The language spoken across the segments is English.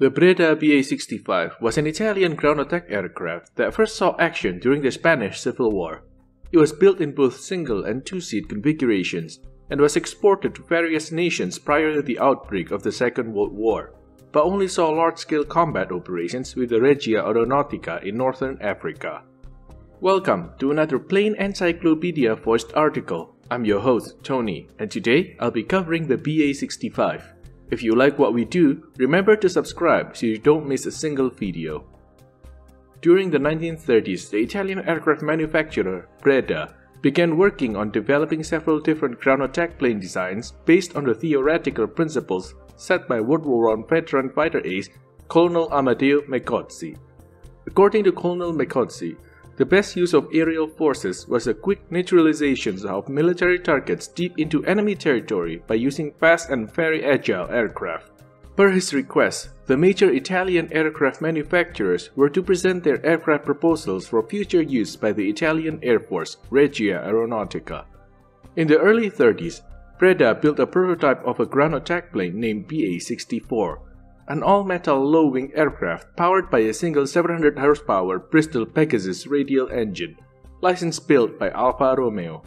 The Breda BA-65 was an Italian ground attack aircraft that first saw action during the Spanish Civil War. It was built in both single and two-seat configurations and was exported to various nations prior to the outbreak of the Second World War, but only saw large-scale combat operations with the Regia Aeronautica in northern Africa. Welcome to another Plane Encyclopedia voiced article. I'm your host, Tony, and today I'll be covering the BA-65. If you like what we do, remember to subscribe so you don't miss a single video. During the 1930s, the Italian aircraft manufacturer, Breda, began working on developing several different ground attack plane designs based on the theoretical principles set by World War I veteran fighter ace Colonel Amedeo Mecozzi. According to Colonel Mecozzi, the best use of aerial forces was a quick neutralization of military targets deep into enemy territory by using fast and very agile aircraft. Per his request, the major Italian aircraft manufacturers were to present their aircraft proposals for future use by the Italian Air Force Regia Aeronautica. In the early 30s, Breda built a prototype of a ground attack plane named BA-64, an all-metal low-wing aircraft powered by a single 700 horsepower Bristol Pegasus radial engine, license built by Alfa Romeo.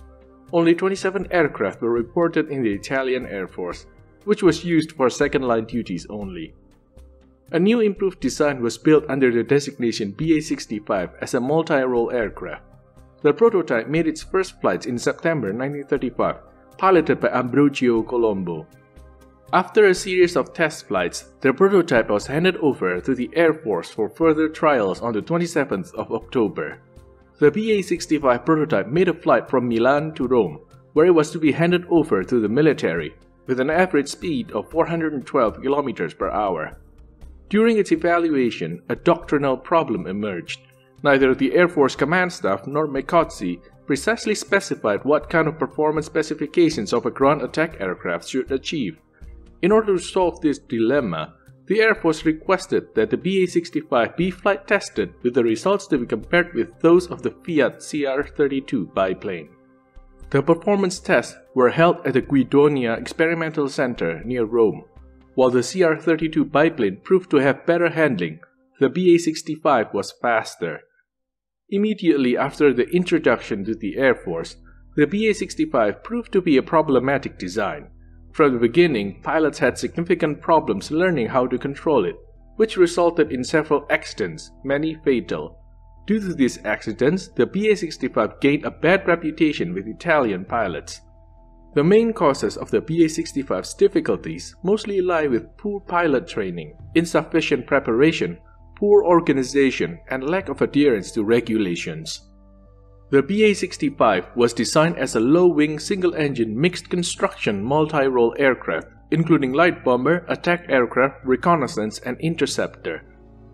Only 27 aircraft were reported in the Italian Air Force, which was used for second-line duties only. A new improved design was built under the designation BA-65 as a multi-role aircraft. The prototype made its first flights in September 1935, piloted by Ambrogio Colombo. After a series of test flights, the prototype was handed over to the Air Force for further trials on the 27th of October. The BA-65 prototype made a flight from Milan to Rome, where it was to be handed over to the military, with an average speed of 412 km per hour. During its evaluation, a doctrinal problem emerged. Neither the Air Force Command Staff nor Mecozzi precisely specified what kind of performance specifications of a ground attack aircraft should achieve. In order to solve this dilemma, the Air Force requested that the BA-65 be flight tested with the results to be compared with those of the Fiat CR-32 biplane. The performance tests were held at the Guidonia Experimental Center near Rome. While the CR-32 biplane proved to have better handling, the BA-65 was faster. Immediately after the introduction to the Air Force, the BA-65 proved to be a problematic design. From the beginning, pilots had significant problems learning how to control it, which resulted in several accidents, many fatal. Due to these accidents, the BA-65 gained a bad reputation with Italian pilots. The main causes of the BA-65's difficulties mostly lie with poor pilot training, insufficient preparation, poor organization, and lack of adherence to regulations. The BA-65 was designed as a low-wing single-engine mixed construction multi-role aircraft, including light bomber, attack aircraft, reconnaissance, and interceptor.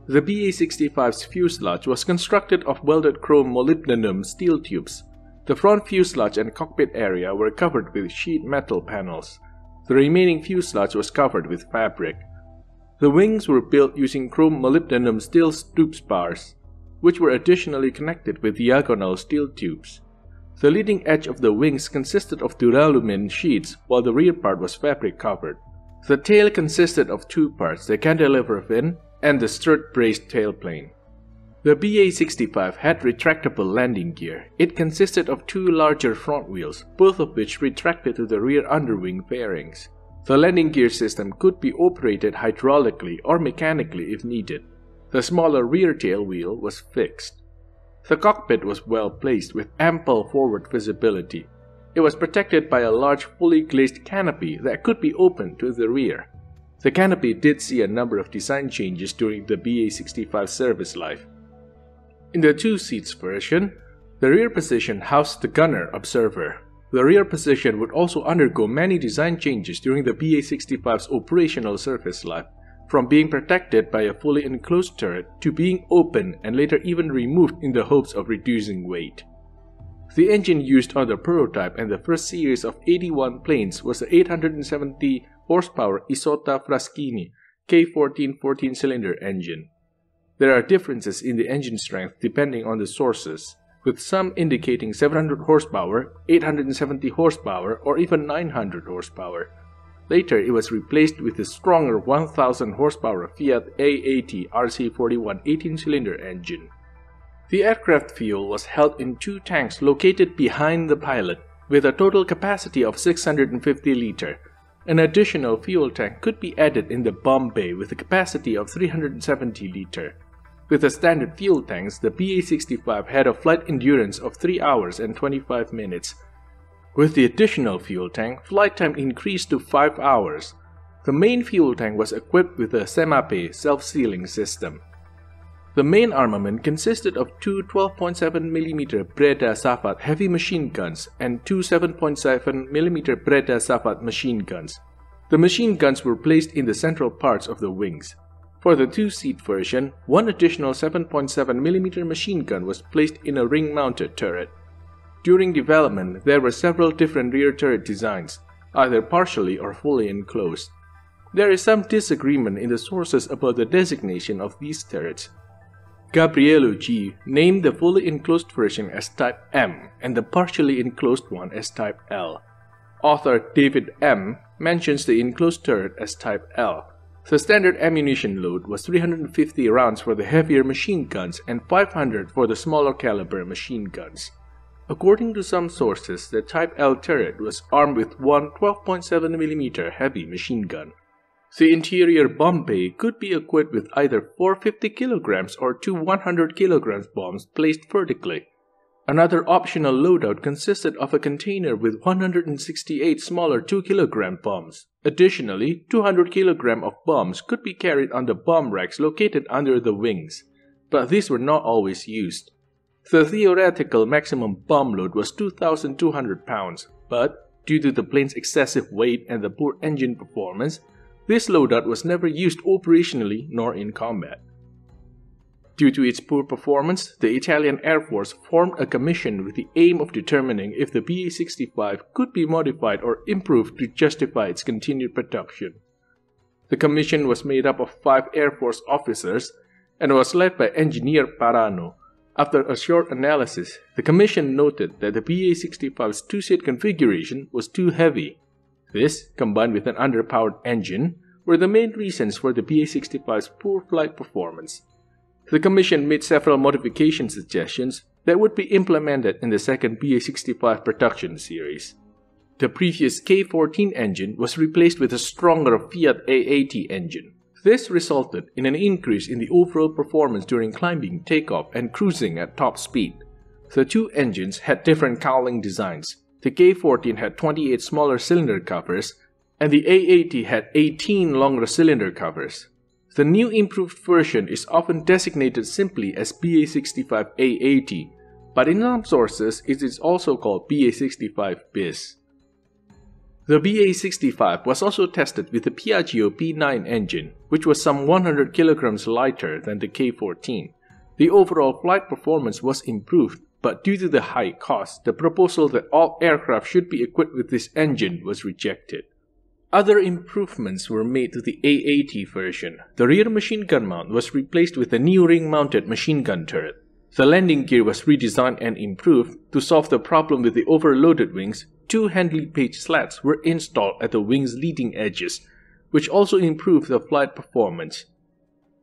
The BA-65's fuselage was constructed of welded chrome molybdenum steel tubes. The front fuselage and cockpit area were covered with sheet metal panels. The remaining fuselage was covered with fabric. The wings were built using chrome molybdenum steel stoop spars which were additionally connected with diagonal steel tubes. The leading edge of the wings consisted of duralumin sheets while the rear part was fabric covered. The tail consisted of two parts, the cantilever fin and the strut-braced tailplane. The BA-65 had retractable landing gear. It consisted of two larger front wheels, both of which retracted to the rear underwing fairings. The landing gear system could be operated hydraulically or mechanically if needed. The smaller rear tail wheel was fixed. The cockpit was well placed with ample forward visibility. It was protected by a large fully glazed canopy that could be opened to the rear. The canopy did see a number of design changes during the BA-65 service life. In the two seats version, the rear position housed the gunner observer. The rear position would also undergo many design changes during the BA-65's operational service life from being protected by a fully enclosed turret to being open and later even removed in the hopes of reducing weight. The engine used on the prototype and the first series of 81 planes was the 870 horsepower Isotta Fraschini K14 14 cylinder engine. There are differences in the engine strength depending on the sources, with some indicating 700 horsepower, 870 horsepower, or even 900 horsepower, Later, it was replaced with a stronger 1000 horsepower Fiat A80 RC41 18 cylinder engine. The aircraft fuel was held in two tanks located behind the pilot, with a total capacity of 650 liter. An additional fuel tank could be added in the bomb bay with a capacity of 370 liter. With the standard fuel tanks, the BA-65 had a flight endurance of 3 hours and 25 minutes. With the additional fuel tank, flight time increased to 5 hours. The main fuel tank was equipped with a SEMAPE self-sealing system. The main armament consisted of two 12.7mm Breda Safat heavy machine guns and two 7.7mm Breda Safat machine guns. The machine guns were placed in the central parts of the wings. For the two-seat version, one additional 7.7mm machine gun was placed in a ring-mounted turret. During development, there were several different rear turret designs, either partially or fully enclosed. There is some disagreement in the sources about the designation of these turrets, Gabriello G named the fully enclosed version as Type M and the partially enclosed one as Type L. Author David M mentions the enclosed turret as Type L. The standard ammunition load was 350 rounds for the heavier machine guns and 500 for the smaller caliber machine guns. According to some sources, the Type L turret was armed with one 12.7mm heavy machine gun. The interior bomb bay could be equipped with either 450 kilograms or two 100 kilograms bombs placed vertically. Another optional loadout consisted of a container with 168 smaller 2 kilogram bombs. Additionally, 200 kilogram of bombs could be carried on the bomb racks located under the wings, but these were not always used. The theoretical maximum bomb load was 2,200 pounds, but due to the plane's excessive weight and the poor engine performance, this loadout was never used operationally nor in combat. Due to its poor performance, the Italian Air Force formed a commission with the aim of determining if the BA 65 could be modified or improved to justify its continued production. The commission was made up of five Air Force officers and was led by engineer Parano. After a short analysis, the commission noted that the BA65's two seat configuration was too heavy this, combined with an underpowered engine, were the main reasons for the BA65's poor flight performance. The Commission made several modification suggestions that would be implemented in the second BA65 production series. The previous K-14 engine was replaced with a stronger Fiat A80 engine. This resulted in an increase in the overall performance during climbing, takeoff, and cruising at top speed. The two engines had different cowling designs, the K14 had 28 smaller cylinder covers, and the A80 had 18 longer cylinder covers. The new improved version is often designated simply as BA65A80, but in some sources it is also called BA65 bis. The BA65 was also tested with the Piaggio P9 engine, which was some 100 kilograms lighter than the K14. The overall flight performance was improved but due to the high cost, the proposal that all aircraft should be equipped with this engine was rejected. Other improvements were made to the A80 version. The rear machine gun mount was replaced with a new ring-mounted machine gun turret. The landing gear was redesigned and improved. To solve the problem with the overloaded wings, two Handley Page slats were installed at the wing's leading edges, which also improved the flight performance.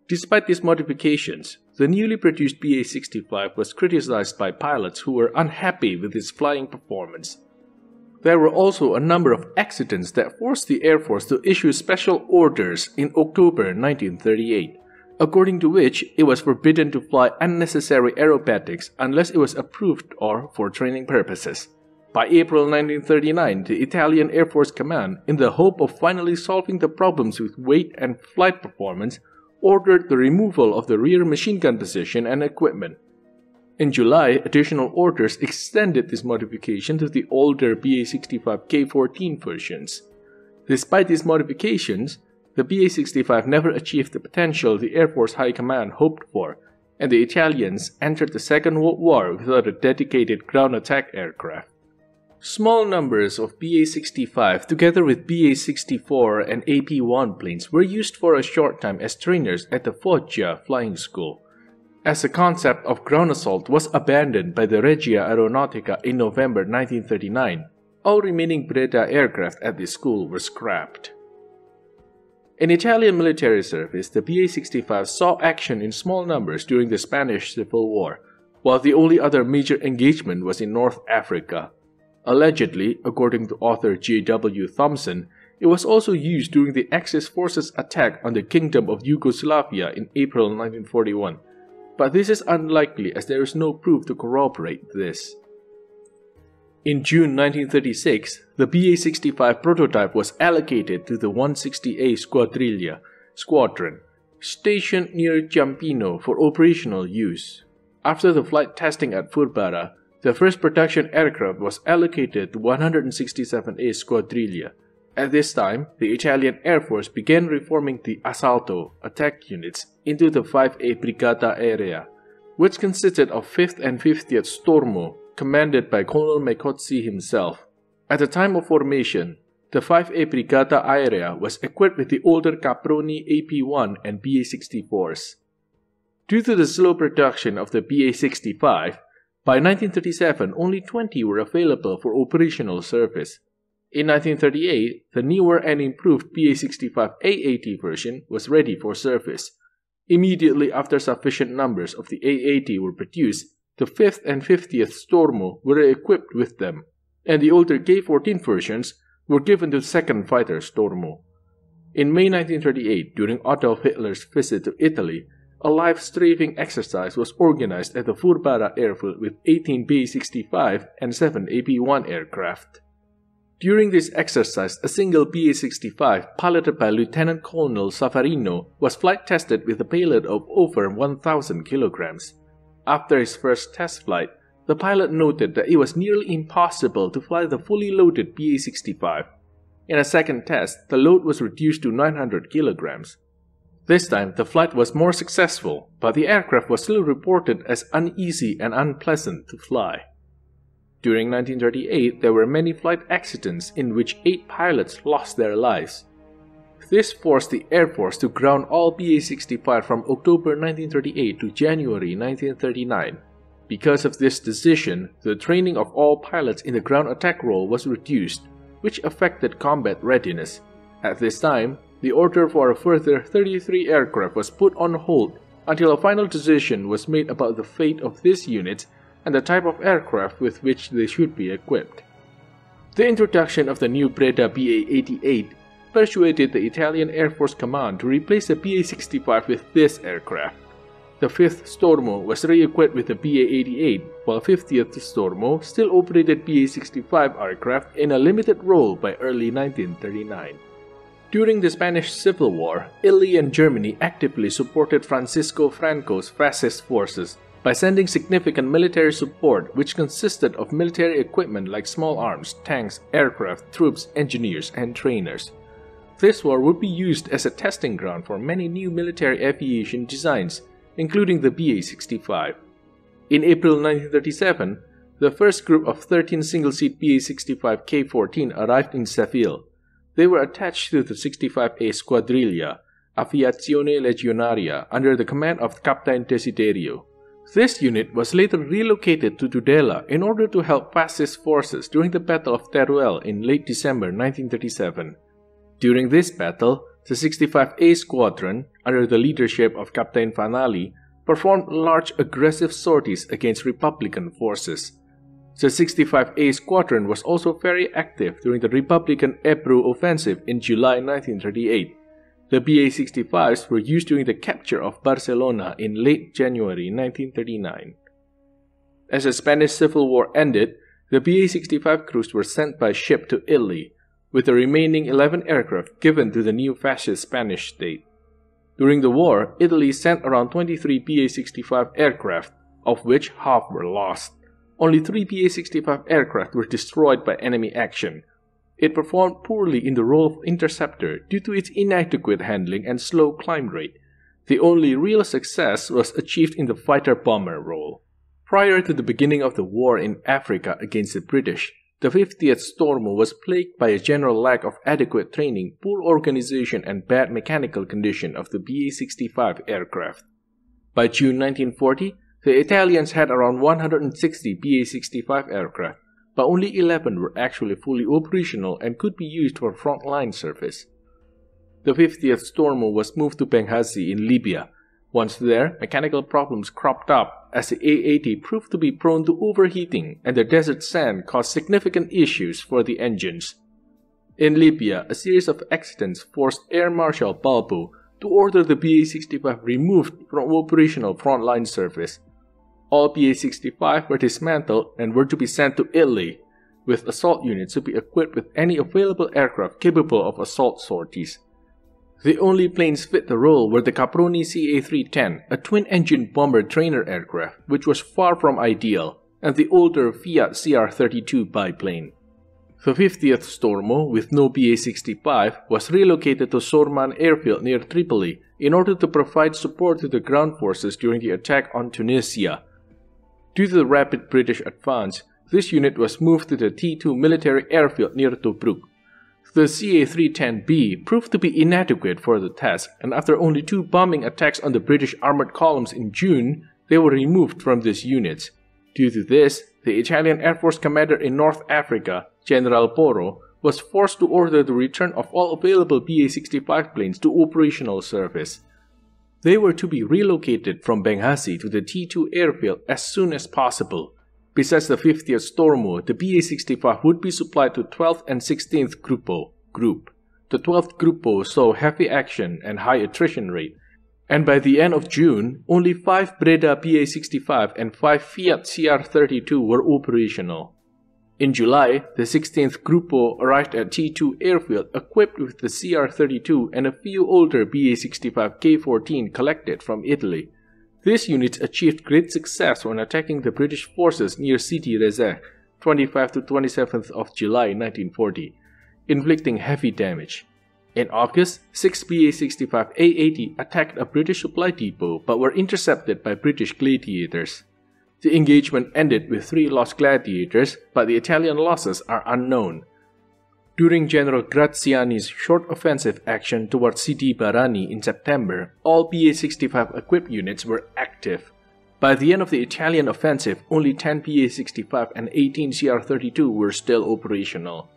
Despite these modifications, the newly produced BA 65 was criticized by pilots who were unhappy with its flying performance. There were also a number of accidents that forced the Air Force to issue special orders in October 1938, according to which it was forbidden to fly unnecessary aerobatics unless it was approved or for training purposes. By April 1939, the Italian Air Force Command, in the hope of finally solving the problems with weight and flight performance, ordered the removal of the rear machine gun position and equipment. In July, additional orders extended this modification to the older BA-65 K-14 versions. Despite these modifications, the BA-65 never achieved the potential the Air Force High Command hoped for, and the Italians entered the Second World War without a dedicated ground attack aircraft. Small numbers of BA-65 together with BA-64 and AP-1 planes were used for a short time as trainers at the Foggia flying school. As the concept of ground assault was abandoned by the Regia Aeronautica in November 1939, all remaining Breda aircraft at the school were scrapped. In Italian military service, the BA 65 saw action in small numbers during the Spanish Civil War, while the only other major engagement was in North Africa. Allegedly, according to author J.W. Thompson, it was also used during the Axis forces attack on the Kingdom of Yugoslavia in April 1941, but this is unlikely as there is no proof to corroborate this. In June 1936, the BA-65 prototype was allocated to the 160A Squadriglia squadron, stationed near Ciampino for operational use. After the flight testing at Furbara, the first production aircraft was allocated to 167A Squadriglia. At this time, the Italian Air Force began reforming the Assalto attack units into the 5A Brigata Aerea, which consisted of 5th and 50th Stormo commanded by Colonel Mecozzi himself. At the time of formation, the 5A Brigata Aerea was equipped with the older Caproni AP-1 and BA-64s. Due to the slow production of the BA-65, by 1937 only 20 were available for operational service. In 1938, the newer and improved BA65A80 version was ready for service. Immediately after sufficient numbers of the A-80 were produced, the 5th and 50th Stormo were equipped with them, and the older K-14 versions were given to 2nd Fighter Stormo. In May 1938, during Adolf Hitler's visit to Italy, a live strafing exercise was organized at the Furbara airfield with 18 B 65 and 7 AP-1 aircraft. During this exercise, a single BA-65 piloted by Lieutenant Colonel Savarino was flight tested with a payload of over 1,000 kilograms. After his first test flight, the pilot noted that it was nearly impossible to fly the fully loaded BA 65. In a second test, the load was reduced to 900 kilograms. This time, the flight was more successful, but the aircraft was still reported as uneasy and unpleasant to fly. During 1938, there were many flight accidents in which eight pilots lost their lives. This forced the Air Force to ground all BA 65 from October 1938 to January 1939. Because of this decision, the training of all pilots in the ground attack role was reduced, which affected combat readiness. At this time, the order for a further 33 aircraft was put on hold until a final decision was made about the fate of these units and the type of aircraft with which they should be equipped. The introduction of the new Breda BA-88 persuaded the Italian Air Force Command to replace the BA-65 with this aircraft. The 5th Stormo was re-equipped with the BA-88, while 50th Stormo still operated BA-65 aircraft in a limited role by early 1939. During the Spanish Civil War, Italy and Germany actively supported Francisco Franco's fascist forces by sending significant military support which consisted of military equipment like small arms, tanks, aircraft, troops, engineers, and trainers. This war would be used as a testing ground for many new military aviation designs, including the BA-65. In April 1937, the first group of 13 single-seat BA-65 K-14 arrived in Seville. They were attached to the 65A Squadriglia, Aviazione Legionaria, under the command of Captain Desiderio. This unit was later relocated to Tudela in order to help fascist forces during the Battle of Teruel in late December 1937. During this battle, the 65A Squadron, under the leadership of Captain Fanali, performed large aggressive sorties against Republican forces. The 65A Squadron was also very active during the Republican Ebro offensive in July 1938. The BA 65s were used during the capture of Barcelona in late January 1939. As the Spanish Civil War ended, the BA 65 crews were sent by ship to Italy with the remaining 11 aircraft given to the new fascist Spanish state. During the war, Italy sent around 23 BA 65 aircraft, of which half were lost. Only three BA 65 aircraft were destroyed by enemy action. It performed poorly in the role of interceptor due to its inadequate handling and slow climb rate. The only real success was achieved in the fighter bomber role. Prior to the beginning of the war in Africa against the British, the 50th Stormo was plagued by a general lack of adequate training, poor organization, and bad mechanical condition of the BA 65 aircraft. By June 1940, the Italians had around 160 BA 65 aircraft, but only 11 were actually fully operational and could be used for frontline service. the 50th Stormo was moved to Benghazi in Libya. Once there, mechanical problems cropped up as the A80 proved to be prone to overheating and the desert sand caused significant issues for the engines. In Libya, a series of accidents forced Air Marshal Balbo to order the BA-65 removed from operational frontline service. All BA-65 were dismantled and were to be sent to Italy, with assault units to be equipped with any available aircraft capable of assault sorties. The only planes fit the role were the Caproni CA-310, a twin-engine bomber trainer aircraft, which was far from ideal, and the older Fiat CR-32 biplane. The 50th Stormo, with no BA-65, was relocated to Sorman airfield near Tripoli in order to provide support to the ground forces during the attack on Tunisia. Due to the rapid British advance, this unit was moved to the T2 military airfield near Tobruk. The CA-310B proved to be inadequate for the task, and after only two bombing attacks on the British armored columns in June, they were removed from this unit. Due to this, the Italian Air Force commander in North Africa, General Porro, was forced to order the return of all available BA-65 planes to operational service. They were to be relocated from Benghazi to the T2 airfield as soon as possible, Besides the 50th Stormo, the BA-65 would be supplied to 12th and 16th Gruppo group. The 12th Gruppo saw heavy action and high attrition rate, and by the end of June, only 5 Breda BA-65 and 5 Fiat CR-32 were operational. In July, the 16th Gruppo arrived at T2 airfield equipped with the CR-32 and a few older BA-65 K-14 collected from Italy. These units achieved great success when attacking the British forces near Sidi Rezegh, 25 to 27th of July 1940, inflicting heavy damage. In August, 6 BA-65 A-80 attacked a British supply depot but were intercepted by British gladiators. The engagement ended with three lost gladiators, but the Italian losses are unknown. During General Graziani's short offensive action towards Sidi Barrani in September, all BA-65 equipped units were active. By the end of the Italian offensive, only 10 BA-65 and 18 CR-32 were still operational.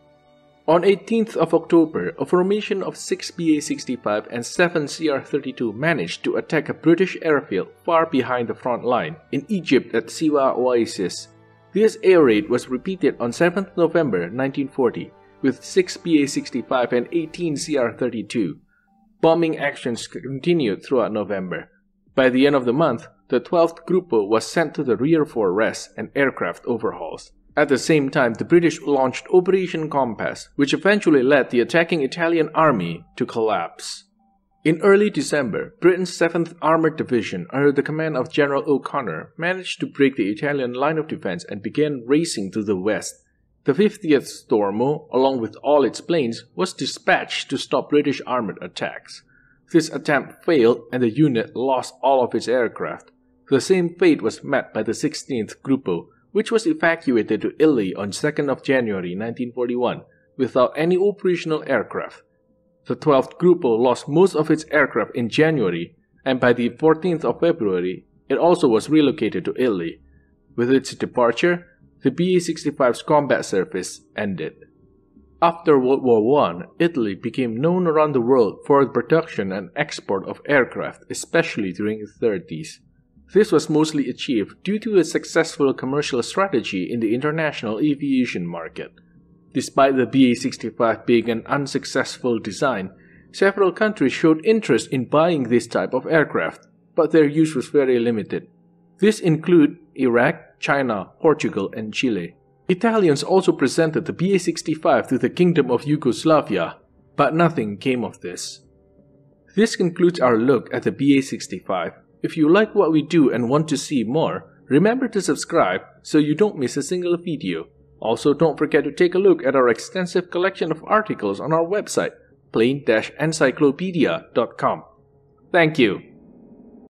On 18th of October, a formation of 6 BA-65 and 7 CR-32 managed to attack a British airfield far behind the front line in Egypt at Siwa Oasis. This air raid was repeated on 7th November 1940 with 6 BA-65 and 18 CR-32. Bombing actions continued throughout November. By the end of the month, the 12th Gruppo was sent to the rear for rest and aircraft overhauls. At the same time, the British launched Operation Compass, which eventually led the attacking Italian army to collapse. In early December, Britain's 7th Armored Division, under the command of General O'Connor, managed to break the Italian line of defense and began racing to the west the 50th Stormo, along with all its planes, was dispatched to stop British armored attacks. This attempt failed and the unit lost all of its aircraft. The same fate was met by the 16th Gruppo, which was evacuated to Italy on 2nd of January 1941 without any operational aircraft. The 12th Gruppo lost most of its aircraft in January, and by the 14th of February, it also was relocated to Italy. With its departure, the BA-65's combat service ended. After World War I, Italy became known around the world for the production and export of aircraft, especially during the 30s. This was mostly achieved due to a successful commercial strategy in the international aviation market. Despite the BA-65 being an unsuccessful design, several countries showed interest in buying this type of aircraft, but their use was very limited. This include Iraq, China, Portugal, and Chile. Italians also presented the BA-65 to the Kingdom of Yugoslavia, but nothing came of this. This concludes our look at the BA-65. If you like what we do and want to see more, remember to subscribe so you don't miss a single video. Also, don't forget to take a look at our extensive collection of articles on our website, plane-encyclopedia.com. Thank you.